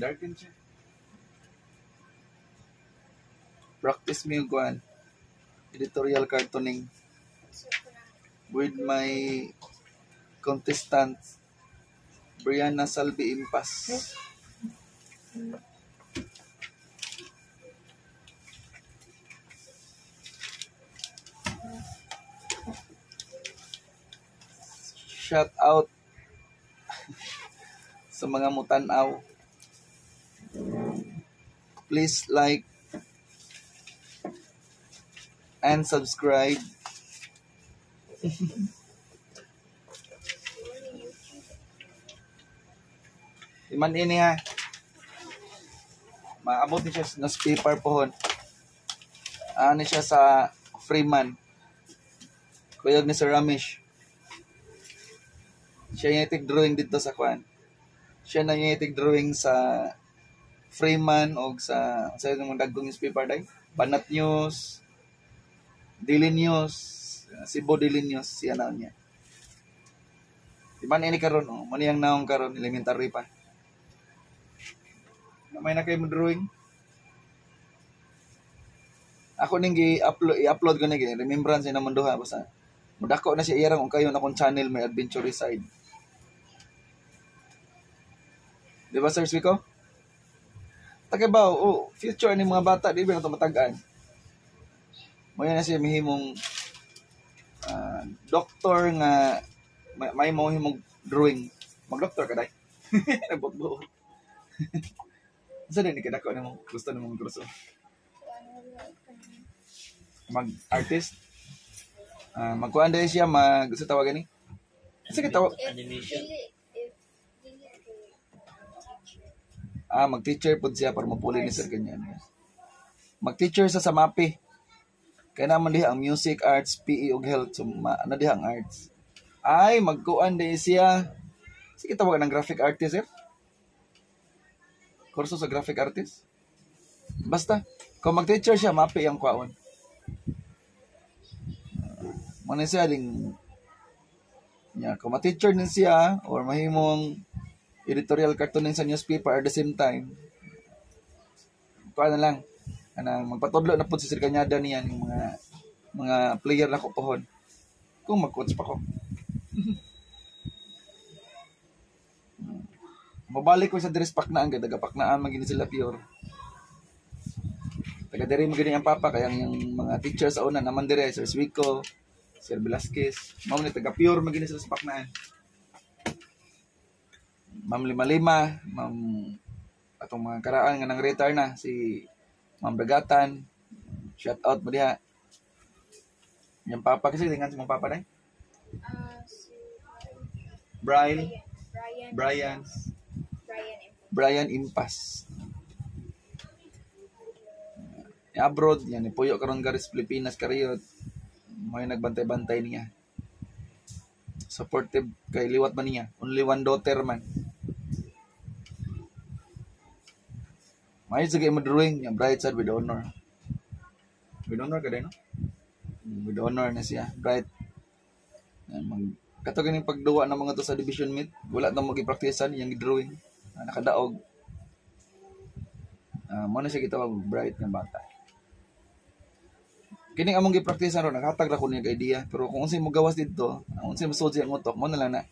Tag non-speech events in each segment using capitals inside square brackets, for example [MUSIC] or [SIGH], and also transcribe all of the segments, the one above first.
Gidarken siya. Practice me yung kuhan. Editorial cartooning with my contestant Brianna Salvi Impas. Shout out [LAUGHS] sa mga mutanaw. Please like and subscribe. [LAUGHS] Iman ini ha. Maabot ni siya sa newspaper pohon. Ano siya sa Freeman. Kuyog ni Sir Ramesh. Siya yung drawing dito sa kwan. Siya na yung drawing sa Freeman o sa sa yung dagkong newspaper day. Banat News, Daily News, Cebu Daily News, siya na niya. Di man ini karon oh, man yang naong karon elementary pa. Na may na kayo mo drawing. Ako ning gi-upload i-upload ko na gi remembrance na man duha basta. Mudako na siya iyarang kayo na kung channel may adventure side. Di ba Sir Swiko? Takibaw, oh, future ni mga bata, di ba na tumatagaan? Mo na siya mihimong ah, doktor nga may, may mo drawing. Mag-doktor ka dai. [LAUGHS] Nagbot-bot. Sa din kadako na mo gusto na mong kurso. Mag-artist. Ah, magkuan dahil siya mag sa tawagan ni. Sige tawag. Animation. Ah, mag-teacher po siya para mapuli ni sir ganyan. Mag-teacher sa sa MAPI. Kaya naman diha ang music, arts, PE ug health. So, ma, ano diha ang arts. Ay, magkuan din siya. Sige, tawagan ng graphic artist, sir. Kurso sa graphic artist. Basta, kung mag-teacher siya, MAPI ang kwaon. Muna siya ding Yeah, kung ma-teacher din siya or mahimong editorial cartooning sa newspaper at the same time, kuha na lang. Ana, magpatudlo na po si Sir Kanyada niyan yung mga mga player na ko pohon. Kung mag-coach pa ko. [LAUGHS] Mabalik ko sa Dres Paknaan, daga Paknaan magini sila pure. Taga diri magini ang papa kaya yung mga teachers sa una naman dire Sir Swico, Sir Velasquez, mao ni taga pure magini sila sa Paknaan. Ma'am Lima Lima, Ma'am atong mga karaan nga nang retire na si Ma'am Bagatan. Shout out mo diha. Yung papa kasi dengan si mong papa na. Ah, si Brian, Brian. Brian, Brian Impas. Abroad, yan, ipuyo karon garis Pilipinas kariyot. May nagbantay-bantay niya. Supportive kay liwat man niya. Only one daughter man. May sige mo drawing niya, bright side with honor. With honor ka din, no? With honor na siya, bright. Mag Katog yung pagduwa ng mga to sa division meet, wala na mo gipraktisan yung drawing. Ah, nakadaog. Ah, mo na siya gitawag bright ng bata. Kini among gipraktisan ron, naghatag ra ko niya idea, pero kung unsay mo gawas dito, ang unsay mo sudsi ang utok, mo na lang na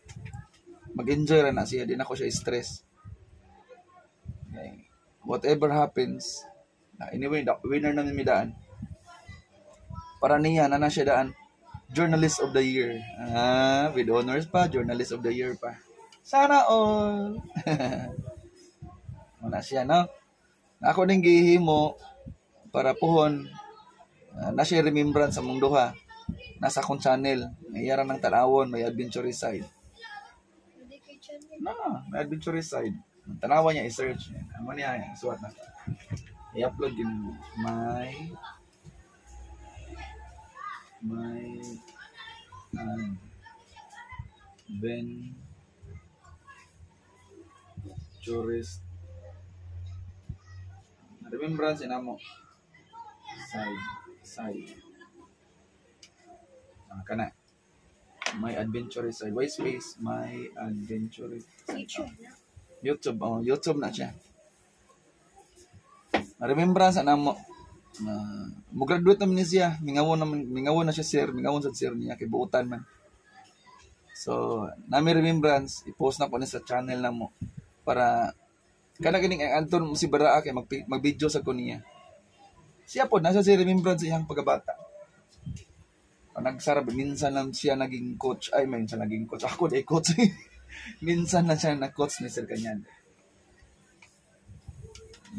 mag-enjoy ra na siya, di na ko siya stress. Whatever happens, ah, anyway, da- winner na mi daan. Para niya, na na siya daan. Journalist of the Year. Ah, with honors pa, Journalist of the Year pa. Sana all. [LAUGHS] Wala siya, no? Ako ning gihimo para puhon ah, na siya remembrance sa mong duha. Nasa akong channel. May yara ng tanawon, may adventure side. Na, may adventure side. Tanawa niya i-search. Amo niya, suwat na. I-upload din my my um, Ben Tourist Remembrance na mo side side ah, kana. My adventure side white space my adventure YouTube na. YouTube, oh, YouTube na siya. remembrance na mo na mo graduate naman niya siya. Mingawon naman mingawon na siya sir. Mingawon sa sir niya. Kay buutan man. So nami remembrance i-post na ko ni sa channel na mo para kana kining ang Anton si Baraa kay mag mag-video sa ko niya. Siya po nasa si remembrance iyang pagkabata Pag nagsarap minsan lang siya naging coach. Ay minsan naging coach. Ako day coach [LAUGHS] minsan na siya na coach ni Sir Kanyan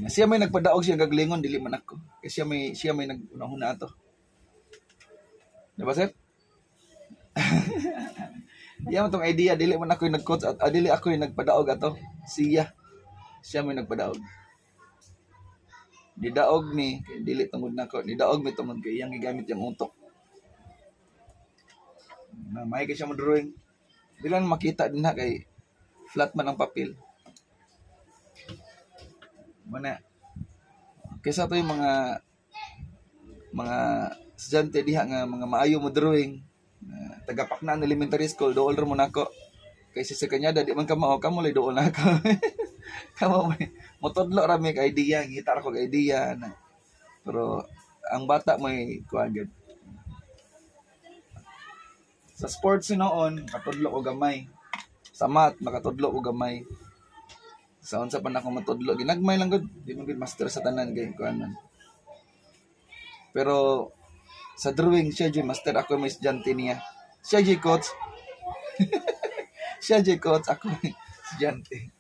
siya may nagpadaog siya gaglingon dili man ako. Kasi siya may siya may naguna-una ato. Di ba sir? [LAUGHS] Iya man tong idea dili man ako nag-coach at ah, dili ako nagpadaog ato. Siya. Siya may nagpadaog. Nidaog ni dili tungod nako. Nidaog mi tungod kay iyang gigamit yung utok. Na may kay siya mo drawing. Dili lang makita din na kay flat man ang papel. Mana kaysa to yung mga mga estudyante diha nga mga maayo mo drawing uh, tagapaknan elementary school dool ra mo nako. Kay si kanya di man ka mao kamo lay dool nako. [LAUGHS] Kamo may motodlo ra mi idea ngita ra ko idea na. Pero ang bata may kuagad sa sports noon katudlo ko gamay. Sa math makatudlo ko gamay. Sa unsa pa na ako matudlo ginagmay lang gud. Di man gud master sa tanan kay kuan man. Pero sa drawing siya jud master ako may estudyante niya. Siya jud coach. [LAUGHS] Siya jud coach ako may estudyante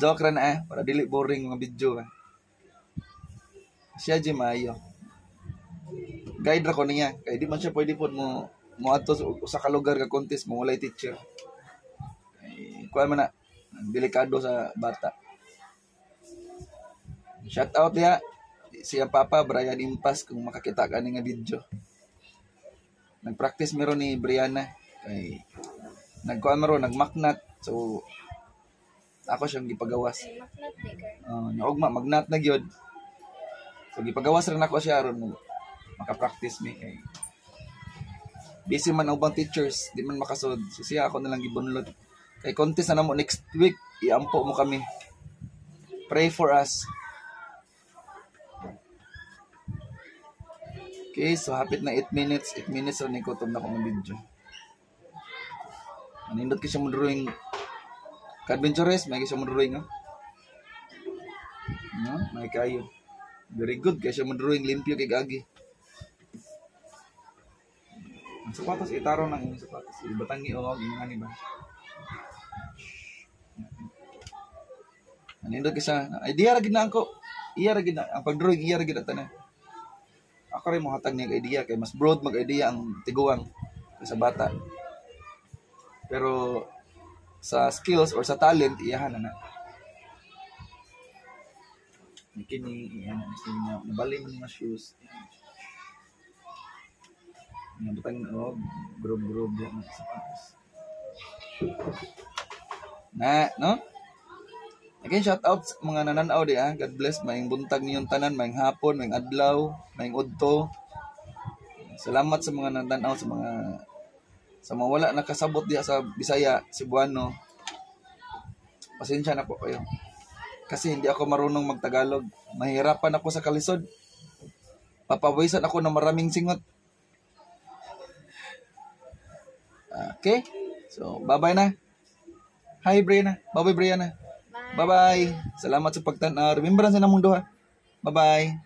joke ra na eh. Para dili boring mga video eh. siya jud maayo. Guide ra ko niya. Kay di man siya pwede pod mo mo ato sa ka lugar ka contest mo walay teacher Ay, kuan man na delikado sa bata. Shout out ya siya Papa Brian Impas kung makakita ka ni nga video. Nag-practice meron ni Brianna kay nagkuan meron nagmaknat so ako siyang gipagawas. Uh, naugma magnat na gyud. So gipagawas rin ako siya aron maka-practice mi kay busy man ang ubang teachers, di man makasod. So siya ako na lang gibunlot. Kay contest na namo next week, iampo mo kami. Pray for us. Okay, so hapit na 8 minutes. 8 minutes rin na ko ng video. Manindot ko siya mo drawing. Ka-adventurous, may siya mo drawing, no? No, may kayo. Very good, kaya siya mo drawing limpyo kay Gagi. Ang sapatos, itaro ng inyong sapatos. Ibatangi o, yung nga ba? Manindot ka siya. Ay, diya ra gid na ako. Iya ra gid. Ang pag-drawing, iya ra gid na. Ako rin mo hatag niya idea kay mas broad mag-idea ang tiguang sa bata. Pero sa skills or sa talent, iyahan na na. Kini, iyan na nabaling mga shoes. Nga butang oh, grob-grob yan sa patas. Na, no? Again, shout out sa mga nananaw di ah. God bless. Maing buntag niyong tanan, maing hapon, maing adlaw, maing udto. Salamat sa mga nananaw, sa mga sa mga wala nakasabot diya sa Bisaya, Cebuano. Pasensya na po kayo. Kasi hindi ako marunong magtagalog. Mahirapan ako sa kalisod. Papawisan ako ng maraming singot. Okay? So, bye-bye na. Hi, Brianna. Bye-bye, Brianna. Bye. Bye-bye. Salamat sa pagtanaw. Remembrance na mong duha. Bye-bye.